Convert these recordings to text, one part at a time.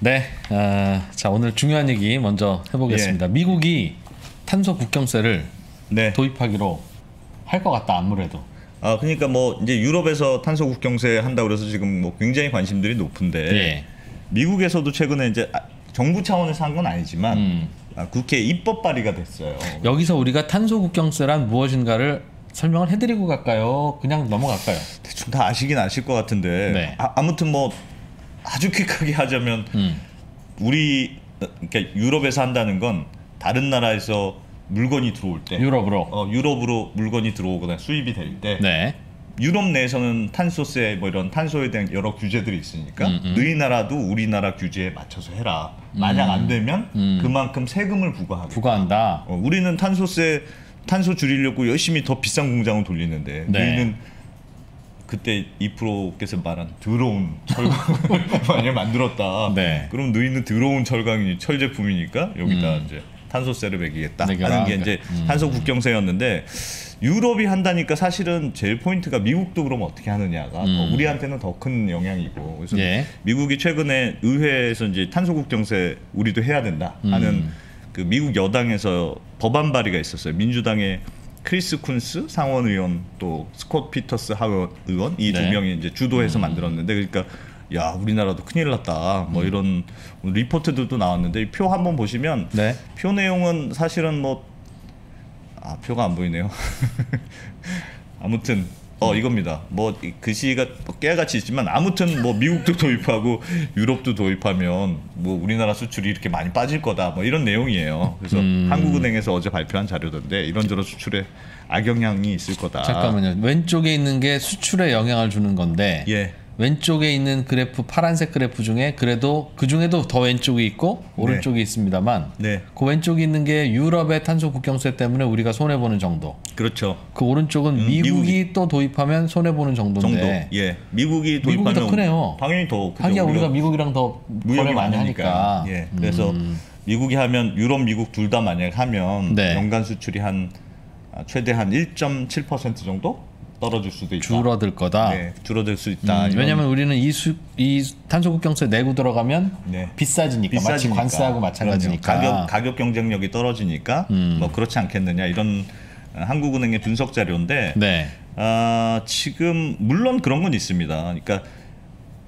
네, 아, 자 오늘 중요한 얘기 먼저 해보겠습니다. 예. 미국이 탄소 국경세를 네. 도입하기로 할 것 같다 아무래도. 아 그러니까 뭐 이제 유럽에서 탄소 국경세 한다 그래서 지금 뭐 굉장히 관심들이 높은데 예. 미국에서도 최근에 이제 아, 정부 차원에서 한 건 아니지만 음. 아, 국회 입법 발의가 됐어요. 여기서 우리가 탄소 국경세란 무엇인가를 설명을 해드리고 갈까요? 그냥 넘어갈까요? 대충 다 아시긴 아실 것 같은데 네. 아, 무튼뭐 아주 퀵하게 하자면 음. 우리 그러니까 유럽에서 한다는 건 다른 나라에서 물건이 들어올 때 유럽으로. 어, 유럽으로 물건이 들어오거나 수입이 될때 네. 유럽 내에서는 탄소세 뭐 이런 탄소에 대한 여러 규제들이 있으니까 음, 음. 너희 나라도 우리나라 규제에 맞춰서 해라. 만약 안 되면 음. 그만큼 세금을 부과하고. 부과한다. 어, 우리는 탄소세 탄소 줄이려고 열심히 더 비싼 공장을 돌리는데 네. 너희는 그때 2%께서 말한 더러운 철강을 만약 만들었다. 네. 그럼 너희는 더러운 철강이 철 제품이니까 여기다 음. 이제 탄소세를 매기겠다 매겨라. 하는 게 이제 음. 탄소 국경세였는데 유럽이 한다니까 사실은 제일 포인트가 미국도 그럼 어떻게 하느냐가 더 음. 우리한테는 더 큰 영향이고 그래서 예. 미국이 최근에 의회에서 이제 탄소 국경세 우리도 해야 된다 하는 음. 그 미국 여당에서 법안 발의가 있었어요. 민주당의 크리스 쿤스 상원 의원 또 스콧 피터스 하원 의원 이두 네. 명이 이제 주도해서 만들었는데 그러니까 야 우리나라도 큰일 났다 뭐 이런 리포트들도 나왔는데 이표 한번 보시면 네. 표 내용은 사실은 뭐 아 표가 안 보이네요. 아무튼 어 이겁니다. 뭐이 글씨가 뭐 깨같이 있지만 아무튼 뭐 미국도 도입하고 유럽도 도입하면 뭐 우리나라 수출이 이렇게 많이 빠질 거다 뭐 이런 내용이에요. 그래서 음. 한국은행에서 어제 발표한 자료던데 이런저런 수출에 악영향이 있을 거다. 잠깐만요. 왼쪽에 있는 게 수출에 영향을 주는 건데 예. 왼쪽에 있는 그래프 파란색 그래프 중에 그래도 그 중에도 더 왼쪽이 있고 오른쪽이 있습니다만 네. 그 왼쪽에 있는 게 유럽의 탄소 국경세 때문에 우리가 손해 보는 정도. 그렇죠. 그 오른쪽은 음, 미국이, 미국이 또 도입하면 손해 보는 정도. 정도인데. 예. 미국이 미국이 도입하면 더 크네요. 당연히 더 크죠. 하기야 우리가 우리가 미국이랑 더 거래 많이 하니까. 예. 그래서 음. 미국이 하면 유럽, 미국 둘 다 만약 하면 네. 연간 수출이 한 아, 최대 한 1.7% 정도 떨어질 수도 있다. 줄어들 거다. 네, 줄어들 수 있다. 음, 왜냐하면 우리는 이, 수, 이 탄소 국경세 내고 들어가면 네. 비싸지니까, 마치 비싸지니까. 관세하고 마찬가지니까. 가격 가격 경쟁력이 떨어지니까 음. 뭐 그렇지 않겠느냐 이런 어, 한국은행의 분석 자료인데 네. 아, 지금 물론 그런 건 있습니다. 그러니까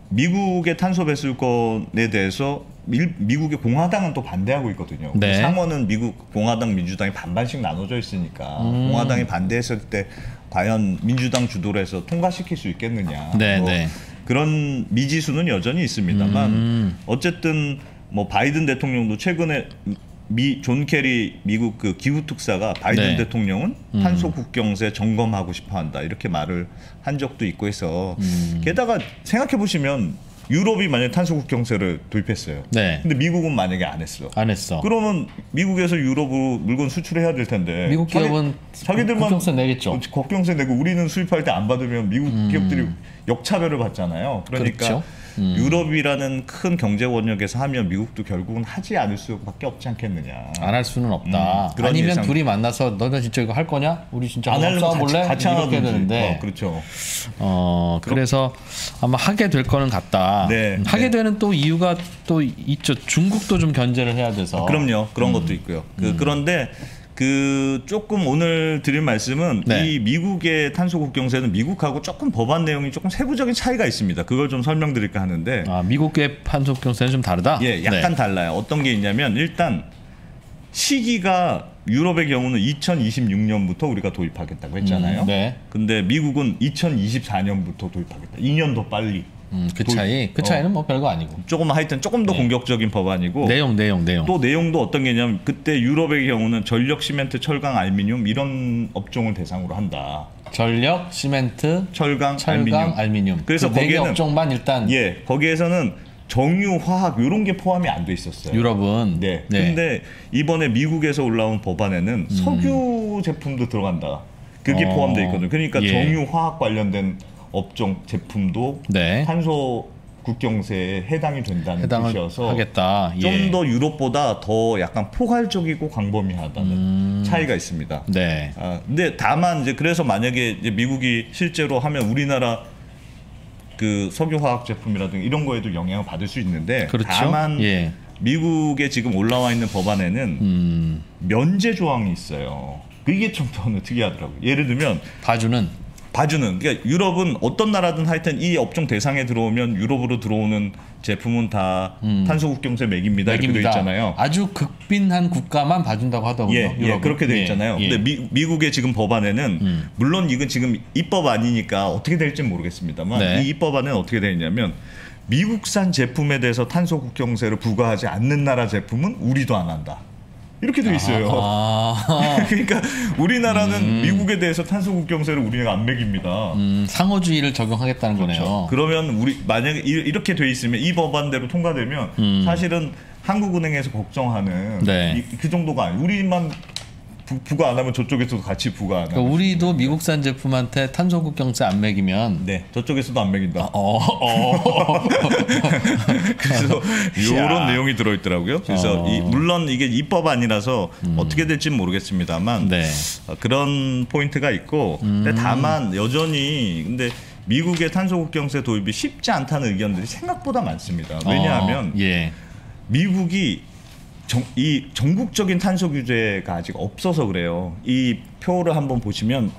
미국의 탄소 배출권에 대해서 미, 미국의 공화당은 또 반대하고 있거든요. 네. 상원은 미국 공화당 민주당이 반반씩 나눠져 있으니까 음. 공화당이 반대했을 때 과연 민주당 주도로 해서 통과시킬 수 있겠느냐. 네, 뭐 네. 그런 미지수는 여전히 있습니다만 음. 어쨌든 뭐 바이든 대통령도 최근에 미 존 케리 미국 그 기후 특사가 바이든 네. 대통령은 음. 탄소 국경세 점검하고 싶어 한다 이렇게 말을 한 적도 있고 해서 음. 게다가 생각해 보시면 유럽이 만약 탄소 국 경세를 도입했어요. 네. 근데 미국은 만약에 안 했어. 안 했어. 그러면 미국에서 유럽으로 물건 수출해야 될 텐데 미국 자기- 기업은 자기 들만 국경세 내겠죠. 음. 국경세 내고 우리는 수입할 때 안 받으면 미국 기업들이 역차별을 받잖아요. 그러니까 그렇죠. 음. 유럽이라는 큰 경제 원역에서 하면 미국도 결국은 하지 않을 수밖에 없지 않겠느냐. 안 할 수는 없다. 음, 아니면 예상- 둘이 만나서 너네 진짜 이거 할 거냐? 우리 진짜 안 하려면 싸워 볼래? 같이, 같이 이렇게 하든지. 되는데 어, 그렇죠. 어 그래서 아마 하게 될 거는 같다. 네, 음, 하게 네. 되는 또 이유가 또 있죠. 중국도 좀 견제를 해야 돼서. 그럼요. 그런 음. 것도 있고요. 그, 그런데 그 조금 오늘 드릴 말씀은 네. 이 미국의 탄소 국경세는 미국하고 조금 법안 내용이 조금 세부적인 차이가 있습니다. 그걸 좀 설명드릴까 하는데 아 미국의 판소 국경세는 좀 다르다. 예, 약간 네. 달라요. 어떤 게 있냐면 일단 시기가 유럽의 경우는 2026년부터 우리가 도입하겠다고 했잖아요. 음, 네. 근데 미국은 2024년부터 도입하겠다. 2년 더 빨리. 음, 그 도입- 차이 그 어. 차이는 뭐 별거 아니고. 조금 하여튼 조금 더 네. 공격적인 법안이고 내용 내용 내용. 또 내용도 어떤 게냐면 그때 유럽의 경우는 전력 시멘트, 철강, 알미늄 이런 업종을 대상으로 한다. 전력, 시멘트, 철강, 철강, 알미늄. 알미늄. 그래서 그 네개 거기에는- 업종만 일단 예, 거기에서는 정유, 화학 이런 게 포함이 안 돼 있었어요. 유럽은 네. 근데 이번에 미국에서 올라온 법안에는 석유 제품도 들어간다. 그게 음. 어, 포함되어 있거든요. 그러니까 예. 정유 화학 관련된 업종 제품도 네. 탄소 국경세에 해당이 된다는 뜻이어서 하겠다. 예. 좀더 유럽보다 더 약간 포괄적이고 광범위하다는 음. 차이가 있습니다. 네. 아, 근데 다만 이제 그래서 만약에 이제 미국이 실제로 하면 우리나라 그 석유화학 제품이라든가 이런 거에도 영향을 받을 수 있는데 그렇죠. 다만 예. 미국에 지금 올라와 있는 법안에는 음, 면제 조항이 있어요. 그게 좀 저는 특이하더라고요. 예를 들면 봐주는 봐주는 그러니까 유럽은 어떤 나라든 하여튼 이 업종 대상에 들어오면 유럽으로 들어오는 제품은 다 탄소 국경세 맥입니다. 이렇게 돼 맥입니다. 있잖아요. 아주 극빈한 국가만 봐준다고 하더군요. 예, 예, 유럽은. 그렇게 돼 예, 있잖아요. 예. 근데 미, 미국의 지금 법안에는 음. 물론 이건 지금 입법 아니니까 어떻게 될지 는 모르겠습니다만 네. 이 입법안은 어떻게 되어 있냐면 미국산 제품에 대해서 탄소 국경세를 부과하지 않는 나라 제품은 우리도 안 한다. 이렇게 돼 있어요. 아, 그러니까 우리나라는 미국에 대해서 탄소 국 경세를 우리가 안 매깁니다. 음, 상호주의를 적용하겠다는 거네요. 그러면 우리 만약에 이- 이렇게 돼 있으면 이 법안대로 통과되면 사실은 한국은행에서 걱정하는 음. 네. 이- 그 정도가 아니 우리만 부, 부과 안 하면 저쪽에서도 같이 부과 안 하고 그러니까 우리도 미국산 제품한테 탄소 국 경세 안 매기면 네 저쪽에서도 안 매긴다. 어, 어. 그래서 이런 내용이 들어있더라고요. 그래서 어. 음. 이, 물론 이게 입법안이라서 어떻게 될지는 모르겠습니다만 네. 어, 그런 포인트가 있고 근데 다만 여전히 근데 미국의 탄소 국 경세 도입이 쉽지 않다는 의견들이 생각보다 많습니다. 왜냐하면 어, 예. 미국이 정, 이 전국적인 탄소 규제가 아직 없어서 그래요. 이 표를 한번 보시면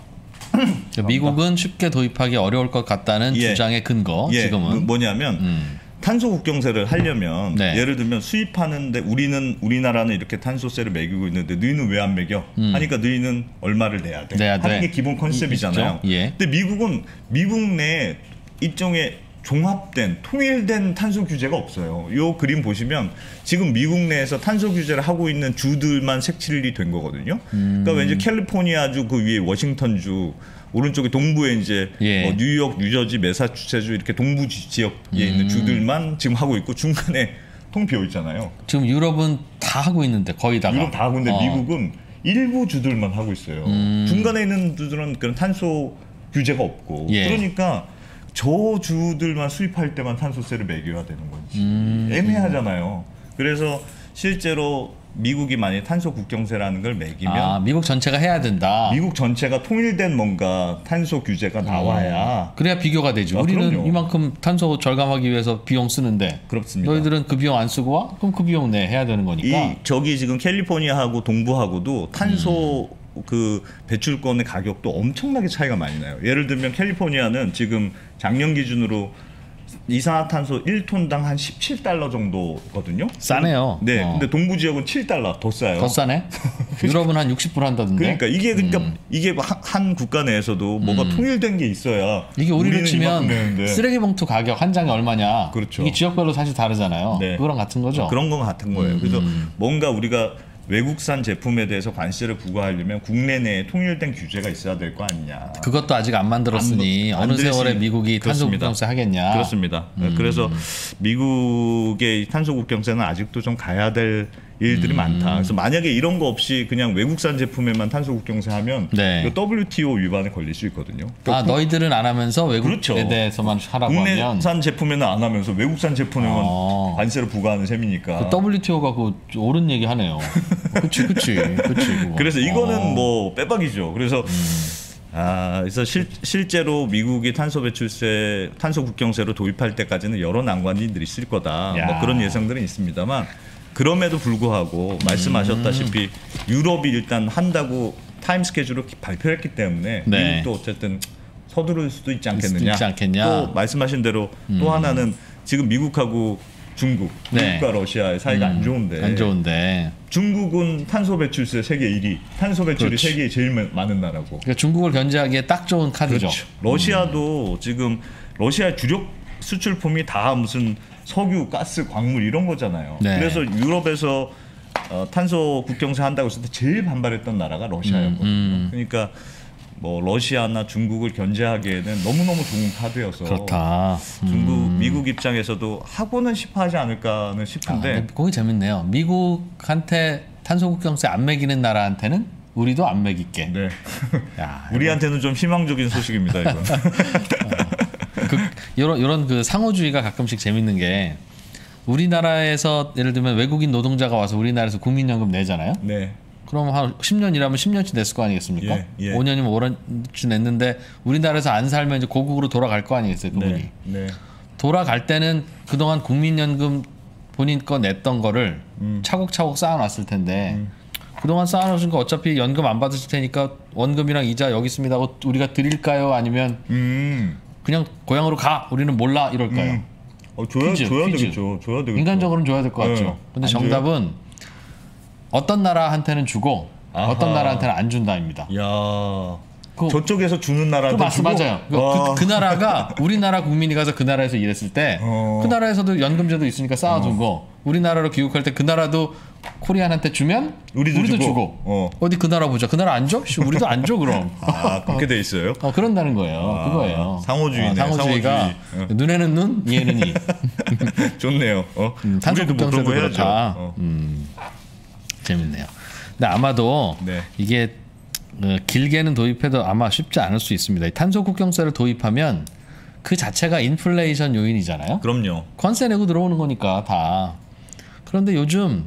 미국은 쉽게 도입하기 어려울 것 같다는 예. 주장의 근거 예, 지금은 뭐냐면 음. 탄소 국경세를 하려면 네. 예를 들면 수입하는데 우리는 우리나라는 이렇게 탄소세를 매기고 있는데 너희는 왜 안 매겨? 하니까 너희는 얼마를 내야 돼. 음. 내야 하는 돼. 게 기본 컨셉이잖아요. 예. 근데 미국은 미국 내 일종의 종합된 통일된 탄소 규제가 없어요. 요 그림 보시면 지금 미국 내에서 탄소 규제를 하고 있는 주들만 색칠이 된 거거든요. 음. 그러니까 왠지 캘리포니아주 그 위에 워싱턴주 오른쪽에 동부에 이제 예. 뭐 뉴욕, 뉴저지, 매사추세츠주 이렇게 동부 지- 지역에 있는 주들만 지금 하고 있고 중간에 통 비어 있잖아요. 지금 유럽은 다 하고 있는데 거의 다가 유럽 다 하고 있는데 어. 미국은 일부 주들만 하고 있어요. 중간에 있는 주들은 그런 탄소 규제가 없고 예. 그러니까 저 주들만 수입할 때만 탄소세를 매겨야 되는 건지 음. 애매하잖아요. 그래서 실제로 미국이 만약 탄소 국경세라는 걸 매기면 아 미국 전체가 해야 된다. 미국 전체가 통일된 뭔가 탄소 규제가 나와야 그래야 비교가 되죠. 아, 우리는 그럼요. 이만큼 탄소 절감하기 위해서 비용 쓰는데 그렇습니다. 너희들은 그 비용 안 쓰고 와? 그럼 그 비용 내 해야 되는 거니까. 이 저기 지금 캘리포니아하고 동부하고도 탄소 음. 그 배출권의 가격도 엄청나게 차이가 많이 나요. 예를 들면 캘리포니아는 지금 작년 기준으로 이산화탄소 1톤당 한 17달러 정도거든요. 싸네요. 네, 어. 근데 동부 지역은 7달러 더 싸요. 더 싸네. 유럽은 한 60불 한다던데. 그러니까 이게 그러니까 음. 이게 한, 한 국가 내에서도 뭐가 통일된 게 있어야 이게 우리로 치면 이만큼 내는데 쓰레기 봉투 가격 한 장이 얼마냐. 그렇죠. 이게 지역별로 사실 다르잖아요. 네. 그거랑 같은 거죠. 그런 건 같은 거예요. 음, 그래서 뭔가 우리가 외국산 제품에 대해서 관세를 부과하려면 국내 내에 통일된 규제가 있어야 될 거 아니냐. 그것도 아직 안 만들었으니 안 어느 만들지. 세월에 미국이 탄소 그렇습니다. 국경세 하겠냐. 그렇습니다. 음. 그래서 미국의 탄소 국경세는 아직도 좀 가야 될 음. 일들이 많다. 그래서 만약에 이런 거 없이 그냥 외국산 제품에만 탄소 국경세 하면 네. WTO 위반에 걸릴 수 있거든요. 아 너희들은 안 하면서 외국에 그렇죠. 대해서만 하라고 하면 국내산 제품에는 안 하면서 외국산 제품에만 어. 관세를 부과하는 셈이니까. 그 WTO가 그 옳은 얘기 하네요. 그치 그치. 그거. 그래서 이거는 어. 음. 뭐 빼박이죠. 그래서 아 그래서 실, 실제로 미국이 탄소 배출세, 탄소 국경세로 도입할 때까지는 여러 난관들이 있을 거다. 야. 뭐 그런 예상들은 있습니다만 그럼에도 불구하고 말씀하셨다시피 유럽이 일단 한다고 타임 스케줄을 발표했기 때문에 네. 미국도 어쨌든 서두를 수도 있지 않겠느냐. 있지 않겠냐. 또 말씀하신 대로 또 하나는 지금 미국하고 중국, 네. 미국과 러시아의 사이가 안 좋은데 안 좋은데. 중국은 탄소 배출세 세계 1위, 탄소 배출이 그렇지. 세계에 제일 마- 많은 나라고. 그러니까 중국을 견제하기에 딱 좋은 카드죠. 그렇죠. 러시아도 지금 러시아의 주력 수출품이 다 무슨 석유, 가스, 광물 이런 거잖아요. 네. 그래서 유럽에서 어, 탄소 국경세 한다고 했을 때 제일 반발했던 나라가 러시아였거든요. 음, 그러니까 뭐 러시아나 중국을 견제하기에는 너무너무 좋은 카드여서 그렇다. 음. 중국, 미국 입장에서도 하고는 싶어 하지 않을까는 아, 싶은데 근데 거기 재밌네요. 미국한테 탄소 국경세 안 매기는 나라한테는 우리도 안 매길게. 네. 야, 우리한테는 좀 희망적인 소식입니다, 이건. 그 이런 이런 그 상호주의가 가끔씩 재밌는 게 우리나라에서 예를 들면 외국인 노동자가 와서 우리나라에서 국민연금 내잖아요. 네. 그럼 한 10년 일하면 10년치 냈을 거 아니겠습니까? 예, 예. 5년이면 5년치 냈는데 우리나라에서 안 살면 이제 고국으로 돌아갈 거 아니겠어요, 그분이. 네. 네. 돌아갈 때는 그동안 국민연금 본인 거 냈던 거를 음. 차곡차곡 쌓아놨을 텐데 그동안 쌓아놓으신 거 어차피 연금 안 받으실 테니까 원금이랑 이자 여기 있습니다 하고 우리가 드릴까요? 아니면 음. 그냥 고향으로 가 우리는 몰라 이럴까요? 음. 어, 줘야 퀴즈, 줘야 퀴즈. 되겠죠. 줘야 되겠죠. 인간적으로는 줘야 될 것 같죠. 네. 근데? 정답은 어떤 나라한테는 주고 아하. 어떤 나라한테는 안 준다입니다. 야. 그- 저쪽에서 주는 그 나라한테 맞, 주고 맞아요. 그, 와. 그, 그 나라가 우리나라 국민이 가서 그 나라에서 일했을 때그 어. 나라에서도 연금제도 있으니까 쌓아둔 거 우리나라로 귀국할 때 그 나라도 코리안한테 주면 우리도 주고. 주고. 어. 어디 그 나라 보자. 그 나라 안 줘? 씨, 우리도 안 줘 그럼. 아, 그렇게 돼 있어요. 어, 그런다는 거예요. 아, 그거예요. 상호주의네, 어, 상호주의가 상호주의. 어. 눈에는 눈, 이에는 이. 좋네요. 어. 음, 우리도 뭐 그런 거 해야죠. 어. 음, 재밌네요. 근데 아마도 네. 이게 어, 길게는 도입해도 아마 쉽지 않을 수 있습니다. 이 탄소 국경세를 도입하면 그 자체가 인플레이션 요인이잖아요. 그럼요. 관세 내고 들어오는 거니까 다. 그런데 요즘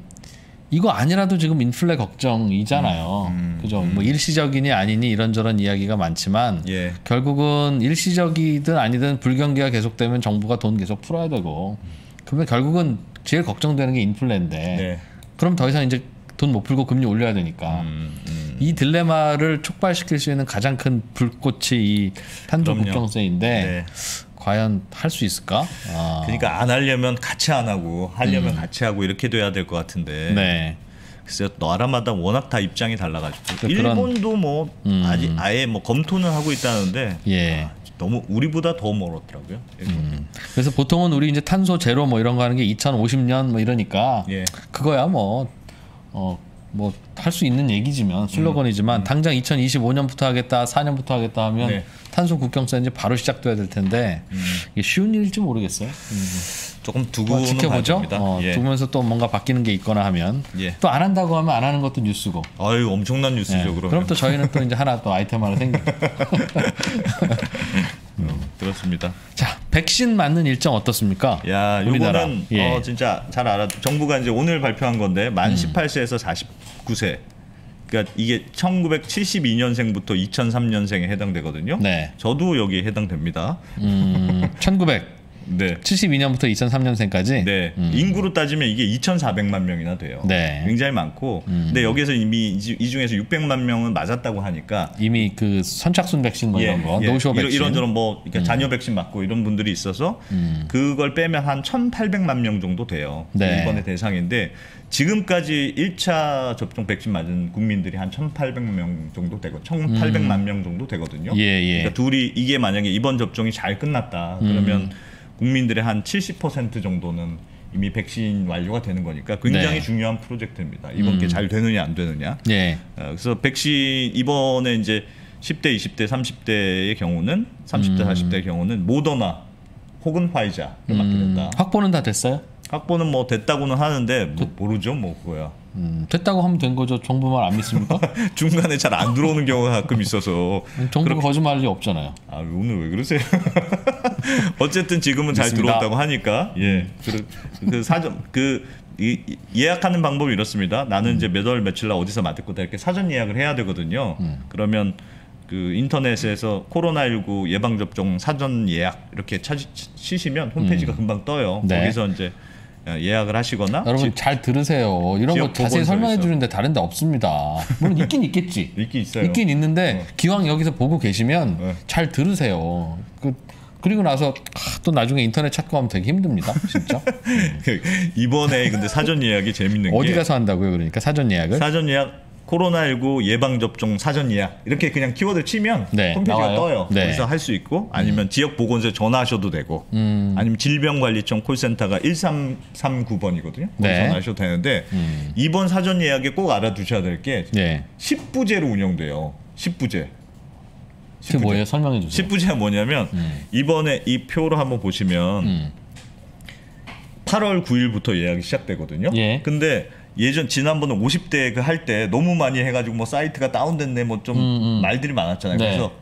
이거 아니라도 지금 인플레 걱정이잖아요. 음, 그죠? 뭐 일시적이니 아니니 이런저런 이야기가 많지만 예. 결국은 일시적이든 아니든 불경기가 계속되면 정부가 돈 계속 풀어야 되고 그러면 결국은 제일 걱정되는 게 인플레인데 네. 그럼 더 이상 이제 돈 못 풀고 금리 올려야 되니까 음, 음. 이 딜레마를 촉발시킬 수 있는 가장 큰 불꽃이 이 탄소. 국경세인데 네. 과연 할 수 있을까? 아, 그러니까 안 하려면 같이 안 하고 하려면 같이 하고 이렇게 돼야 될 것 같은데. 음. 네. 글쎄요 나라마다 워낙 다 입장이 달라가지고 그- 일본도 뭐 음. 아직 아예 뭐 검토는 하고 있다는데 예. 너무 우리보다 더 멀었더라고요. 음. 그래서 보통은 우리 이제 탄소 제로 뭐 이런 거 하는 게 2050년 뭐 이러니까 예. 그거야 뭐 어 뭐 할 수 있는 얘기지만 슬로건이지만 당장 2025년부터 하겠다, 4년부터 하겠다 하면 음. 네. 음. 탄소 국경세 이제 바로 시작돼야 될 텐데 이게 쉬운 일일지 모르겠어요. 음. 조금 두고 뭐 지켜보죠. 어, 예. 두면서 또 뭔가 바뀌는 게 있거나 하면 예. 또안 한다고 하면 안 하는 것도 뉴스고. 아유 엄청난 뉴스죠 예. 그러면. 그럼 또 저희는 또 이제 하나 또 아이템 하나 생기고. 그렇습니다. 자, 백신 맞는 일정 어떻습니까? 야, 우리나라. 요거는 예. 음. 어, 진짜 잘 알아. 정부가 이제 오늘 발표한 건데 만 18세에서 49세. 그러니까 이게 1972년생부터 2003년생에 해당되거든요. 네. 저도 여기에 해당됩니다. 음, 1972년부터 네. 2003년생까지. 네. 인구로 따지면 이게 2,400만 명이나 돼요. 음. 네. 음. 굉장히 많고. 근데 여기서 이미 이 중에서 600만 명은 맞았다고 하니까 이미 그 선착순 백신 뭐 이런 거, 노쇼 이런- 백신. 음. 이런저런 뭐 그러니까 자녀 백신 맞고 이런 분들이 있어서 그걸 빼면 한 1,800만 명 정도 돼요. 네. 이번에 대상인데 지금까지 1차 접종 백신 맞은 국민들이 한 1,800명 정도 되고 1,800만 명 정도 되거든요. 음. 예, 예. 그러니까 둘이 이게 만약에 이번 접종이 잘 끝났다 음. 그러면 국민들의 한 70% 정도는 이미 백신 완료가 되는 거니까 굉장히 네. 중요한 프로젝트입니다. 이번 게잘 되느냐 안 되느냐. 예. 어, 그래서 백신 이번에 이제 10대, 20대, 30대의 경우는 30대, 음. 40대의 경우는 모더나 혹은 화이자를 맞게 된다. 확보는 다 됐어요? 확보는 뭐 됐다고는 하는데 뭐 모르죠, 뭐 그거야. 음, 됐다고 하면 된 거죠. 정부 말 안 믿습니까? 중간에 잘 안 들어오는 경우가 가끔 있어서 정부가 거짓말할 리 없잖아요. 아 오늘 왜 그러세요? 어쨌든 지금은 잘 믿습니다. 들어왔다고 하니까 예. 그, 그 사전 그 이, 이- 예약하는 방법이 이렇습니다. 나는 이제 몇월 며칠 날 어디서 맞을 거다 이렇게 사전 예약을 해야 되거든요. 그러면 그 인터넷에서 코로나19 예방 접종 사전 예약 이렇게 찾으, 치시면 홈페이지가 금방 떠요. 네. 거기서 이제 예약을 하시거나 여러분 지- 잘 들으세요. 이런 거 자세히. 설명해 주는데 다른 데 없습니다. 물론 있긴 있겠지. 있긴 있어요. 있긴 있는데 기왕 여기서 보고 계시면 네. 잘 들으세요. 그 그리고 나서 아, 또 나중에 인터넷 찾고 하면 되게 힘듭니다. 진짜. 이번에 근데 사전 예약이 재밌는 게 어디 가서 한다고요? 그러니까 사전 예약을. 사전 예약 코로나19 예방 접종 사전 예약 이렇게 그냥 키워드 치면 네, 홈페이지가 나와요. 떠요. 네. 거기서 할 수 있고 아니면 지역 보건소에 전화하셔도 되고 음. 아니면 질병관리청 콜센터가 1339번이거든요. 거기 네. 전화하셔도 되는데 음. 이번 사전 예약에 꼭 알아두셔야 될게 예. 10부제로 운영돼요. 10부제. 그 뭐예요? 설명해 주세요. 10부제가 뭐냐면 이번에 이 표로 한번 보시면 음. 8월 9일부터 예약이 시작되거든요. 예. 근데 예전 지난번에 50대 그 할 때 너무 많이 해가지고 뭐 사이트가 다운됐네 뭐 좀 음, 음. 말들이 많았잖아요. 네. 그래서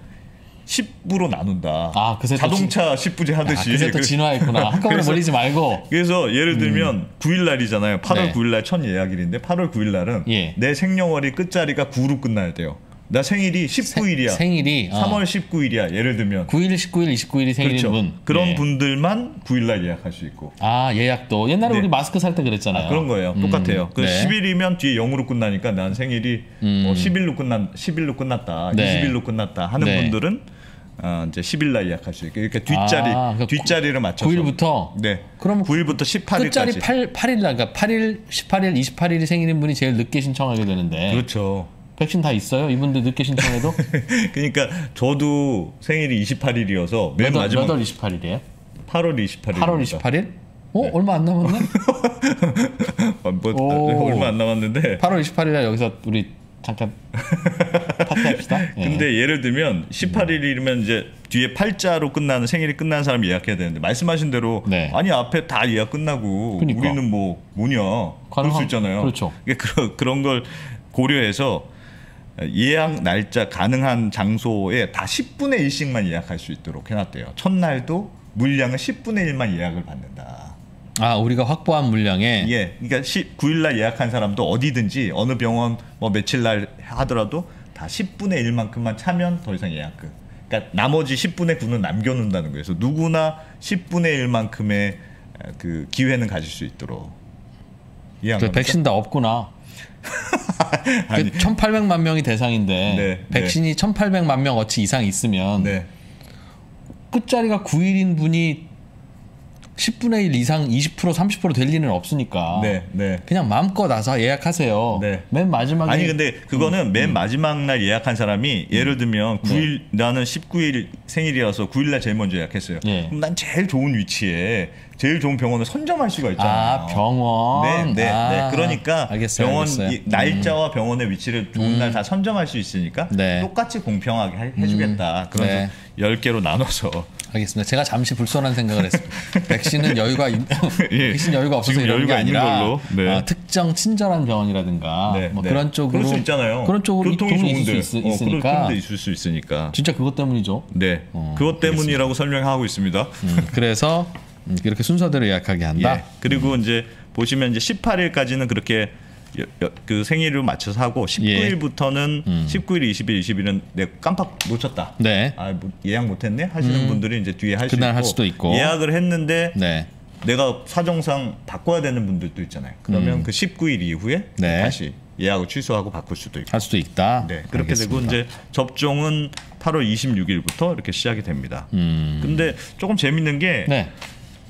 10부로 나눈다. 아, 그새 또 자동차 10부제 아, 하듯이. 그새 또 그- 진화했구나. 한꺼번에 몰리지 말고. 그래서 예를 들면 9일 날이잖아요. 8월 네. 9일 날 첫 예약일인데 8월 9일 날은 예. 내 생년월일 끝자리가 9로 끝나야 돼요. 나 생일이 19일이야. 생일이 어, 3월 19일이야. 예를 들면 9일, 19일, 29일이 생일인 그렇죠. 분. 그런 예. 분들만 9일 날 예약할 수 있고. 아 예약도 옛날에 네. 우리 마스크 살 때 그랬잖아요. 그런 거예요. 음, 똑같아요. 그 네. 10일이면 뒤에 0으로 끝나니까 난 생일이 뭐 10일로 끝난 10일로 끝났다. 음. 네. 20일로 끝났다 하는 네. 분들은 어, 이제 10일 날 예약할 수 있게 이렇게 뒷자리 아, 그러니까 뒷자리를 맞춰서 9일부터 네. 그럼 9일부터 끝자리 18일까지 8, 8일 날 그러니까 8일, 18일, 28일이 생일인 분이 제일 늦게 신청하게 되는데 그렇죠. 백신 다 있어요? 이분들 늦게 신청해도 그러니까 저도 생일이 28일이어서 맨 몇, 마지막 몇월 28일이에요? 8월 28일 8월 28일? 어 얼마 안 남았네? 뭐, 오. 얼마 안 남았는데 8월 28일에 여기서 우리 잠깐 파티합시다. 예. 근데 예를 들면 18일이면 이제 뒤에 팔자로 끝나는 생일이 끝나는 사람이 예약해야 되는데 말씀하신 대로 네. 아니 앞에 다 예약 끝나고 그러니까. 우리는 뭐 뭐냐 그럴 수 가능한- 있잖아요. 그렇죠. 그러니까 그런 그런 걸 고려해서 예약 날짜 가능한 장소에 다 10분의 1씩만 예약할 수 있도록 해놨대요. 첫날도 물량은 10분의 1만 예약을 받는다. 아 우리가 확보한 물량에 예, 그러니까 9일 날 예약한 사람도 어디든지 어느 병원 뭐 며칠 날 하더라도 다 10분의 1만큼만 차면 더 이상 예약 끝. 그러니까 나머지 10분의 9는 남겨놓는다는 거예요. 그래서 누구나 10분의 1만큼의 그 기회는 가질 수 있도록 겁니까? 백신 다 없구나. 아니, 그 1,800만 명이 대상인데 네, 백신이 1,800만 명 어치 이상 있으면 네, 끝자리가 9일인 분이 10분의 1 이상 20% 30%될 리는 없으니까 네, 네. 그냥 마음껏 와서 예약하세요. 네. 맨 마지막에 아니 근데 그거는 음, 맨 마지막 날 예약한 사람이 예를 들면 9일 나는 19일 생일이어서 9일 날 제일 먼저 예약했어요. 예. 그럼 난 제일 좋은 위치에 제일 좋은 병원을 선점할 수가 있잖아요. 아 병원. 네, 네, 아, 네. 그러니까 알겠어요, 병원 알겠어요. 음. 이- 날짜와 병원의 위치를 좋은 날다 선점할 수 있으니까 네. 똑같이 공평하게 해- 해주겠다. 그런 네. 10개로 나눠서 알겠습니다. 제가 잠시 불손한 생각을 했습니다. 백신은 여유가 있, 예. 백신 여유가 없어서 이런 게 아니라 걸로. 네. 아, 특정 친절한 병원이라든가 네, 뭐 네. 그런 쪽으로 그럴 수 있잖아요. 그런 쪽으로 교통이 좋은데 있을 수 있, 어, 그런 데 있을 수 있으니까. 진짜 그것 때문이죠. 네, 어, 그것 때문이라고 설명하고 있습니다. 음, 그래서 음, 이렇게 순서대로 예약하게 한다. 예. 그리고 이제 보시면 이제 18일까지는 그렇게 그 생일을 맞춰서 하고 예. 19일부터는 19일, 20일, 20일은 내가 깜빡 놓쳤다. 네. 아, 뭐 예약 못 했네 하시는 분들이 이제 뒤에 할수 그날 할 수도 있고. 예약을 했는데 네. 내가 사정상 바꿔야 되는 분들도 있잖아요. 그러면 그 19일 이후에 음. 네. 다시 예약을 취소하고 바꿀 수도 있고. 할 수도 있다. 네, 그렇게 알겠습니다. 되고 이제 접종은 8월 26일부터 이렇게 시작이 됩니다. 음. 근데 조금 재밌는 게 네.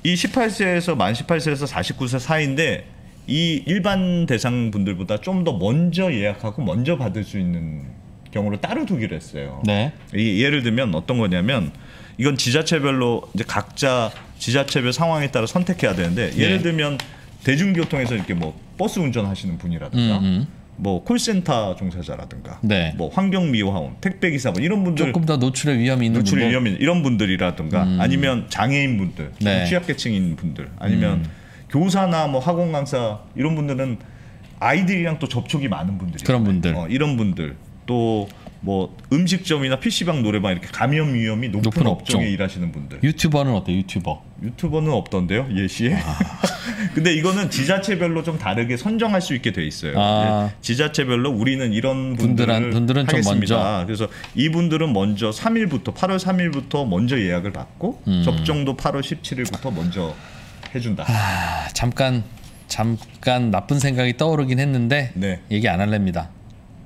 이 18세에서 만 18세에서 49세 사이인데 이 일반 대상 분들보다 좀 더 먼저 예약하고 먼저 받을 수 있는 경우를 따로 두기로 했어요. 네. 이 예를 들면 어떤 거냐면 이건 지자체별로 이제 각자 지자체별 상황에 따라 선택해야 되는데 예를 네. 들면 대중교통에서 이렇게 뭐 버스 운전하시는 분이라든가 음, 음. 뭐 콜센터 종사자라든가 네. 뭐 환경 미화원 택배 기사 뭐 이런 분들 조금 더 노출의 위험이 있는 노출의. 위험이 이런 분들이라든가 아니면 장애인 분들, 좀 네. 취약계층인 분들, 아니면 교사나 뭐 학원 강사 이런 분들은 아이들이랑 또 접촉이 많은 분들이 그런 분들. 어, 이런 분들 또 뭐 음식점이나 PC방 노래방 이렇게 감염 위험이 높은, 높은 업종에 업종. 일하시는 분들 유튜버는 어때? 유튜버. 유튜버는 없던데요 예시에 아. 근데 이거는 지자체별로 좀 다르게 선정할 수 있게 돼 있어요 아. 예, 지자체별로 우리는 이런 분들을 분들은- 하겠습니다. 그래서 이분들은 먼저 3일부터 8월 3일부터 먼저 예약을 받고 음. 접종도 8월 17일부터 먼저 해준다 아, 잠깐 잠깐 나쁜 생각이 떠오르긴 했는데 네. 얘기 안 할랍니다.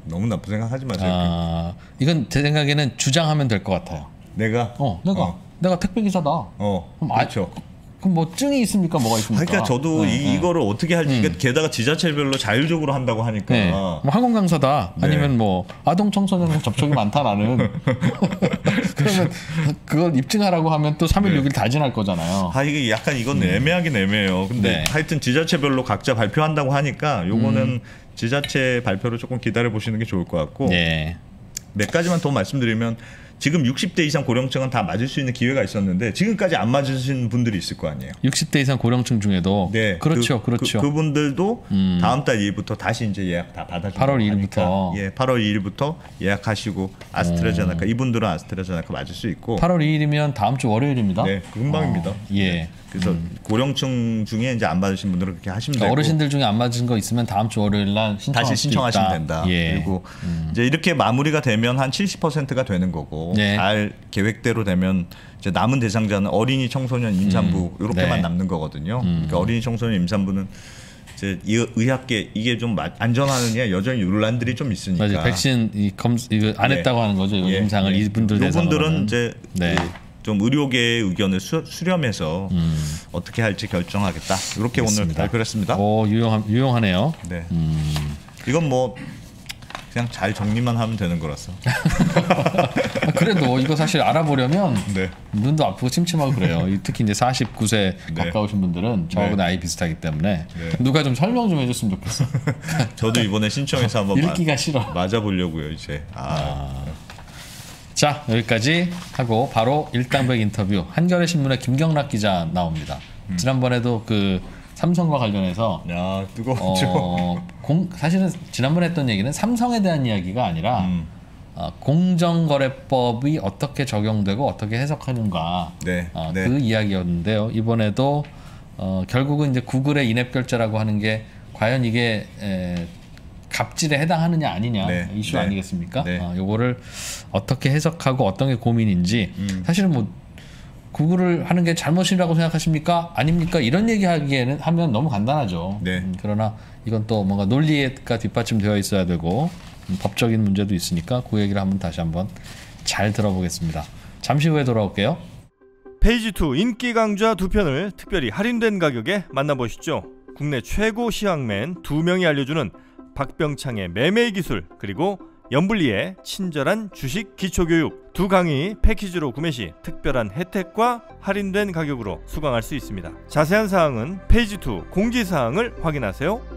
너무 나쁜 생각 하지 마세요 아, 이건 제 생각에는 주장하면 될 것 같아요. 내가 어, 내가 어, 내가 택배 기사다. 어 그럼 아, 그렇죠 그럼 뭐 증이 있습니까? 뭐가 있습니까? 그러니까 저도 네, 이, 네. 이거를 어떻게 할지 그러니까 게다가 지자체별로 자율적으로 한다고 하니까 네. 뭐 학원 강사다. 네. 아니면 뭐 아동 청소년 접촉이 많다 나는. 그러면 그걸 입증하라고 하면 또 3일 6일 다 지날 거잖아요. 아 이게 약간 이건 애매하긴 애매해요. 근데 음. 네. 하여튼 지자체별로 각자 발표한다고 하니까 요거는 지자체 발표를 조금 기다려 보시는 게 좋을 것 같고 네. 몇 가지만 더 말씀드리면 지금 60대 이상 고령층은 다 맞을 수 있는 기회가 있었는데 지금까지 안 맞으신 분들이 있을 거 아니에요. 60대 이상 고령층 중에도 네, 그렇죠, 그, 그렇죠. 그, 분들도 다음 달 2일부터 다시 이제 예약 다 받아주고 8월 2일 부터. 예, 8월 2일부터 예약하시고 아스트라제네카 이분들은 아스트라제네카 맞을 수 있고 8월 2일이면 다음 주 월요일입니다. 네, 금방입니다. 어, 예. 그래서 고령층 중에 이제 안 받으신 분들은 그렇게 하시면 되고 그러니까 어르신들 중에 안 맞은 거 있으면 다음 주 월요일 날 다시 수 신청하시면. 된다. 예. 그리고 이제 이렇게 마무리가 되면 한 70%가 되는 거고 네. 잘 계획대로 되면 이제 남은 대상자는 어린이, 청소년, 임산부 이렇게만 네. 남는 거거든요. 그러니까 어린이, 청소년, 임산부는 이제 이 의학계 이게 좀 마- 안전하느냐 여전히 논란들이 좀 있으니까. 맞아요. 백신 이 검 이거 안 예. 했다고 하는 거죠. 이 예, 임상을 예. 이분들 대상으로는. 이분들은 이제 네. 그좀 의료계의 의견을 수, 수렴해서 어떻게 할지 결정하겠다. 이렇게 오늘 음. 알겠습니다. 발표를 했습니다. 오 유용 유용하네요. 네. 음. 이건 뭐 그냥 잘 정리만 하면 되는 거라서. 아, 그래도 이거 사실 알아보려면 네. 눈도 아프고 침침하고 그래요. 이 특히 이제 49세 가까우신 분들은 저하고 네. 나이 비슷하기 때문에 네. 누가 좀 설명 좀 해줬으면 좋겠어. 저도 이번에 신청해서 한번 마- 읽기가 싫어. 맞아 보려고요 이제. 아, 자 여기까지 하고 바로 일당백 인터뷰 한겨레 신문의 김경락 기자 나옵니다. 음. 지난번에도 그 삼성과 관련해서 야 뜨거웠죠. 어, 공, 사실은 지난번에 했던 얘기는 삼성에 대한 이야기가 아니라 음. 어, 공정거래법이 어떻게 적용되고 어떻게 해석하는가 네, 어, 네. 그 이야기였는데요. 이번에도 어, 결국은 이제 구글의 인앱 결제라고 하는 게 과연 이게 에, 갑질에 해당하느냐 아니냐 네, 이슈 네, 아니겠습니까? 네. 어, 요거를 어떻게 해석하고 어떤 게 고민인지 음. 사실은 뭐 구글을 하는 게 잘못이라고 생각하십니까? 아닙니까? 이런 얘기하기에는 하면 너무 간단하죠. 네. 음, 그러나 이건 또 뭔가 논리가 뒷받침되어 있어야 되고 음, 법적인 문제도 있으니까 그 얘기를 한번 다시 한번 잘 들어보겠습니다. 잠시 후에 돌아올게요. 페이지 2 인기 강좌 두 편을 특별히 할인된 가격에 만나보시죠. 국내 최고 시황맨 두 명이 알려주는 박병창의 매매 기술 그리고 연불리의 친절한 주식 기초 교육 두 강의 패키지로 구매 시 특별한 혜택과 할인된 가격으로 수강할 수 있습니다. 자세한 사항은 페이지 2 공지사항을 확인하세요.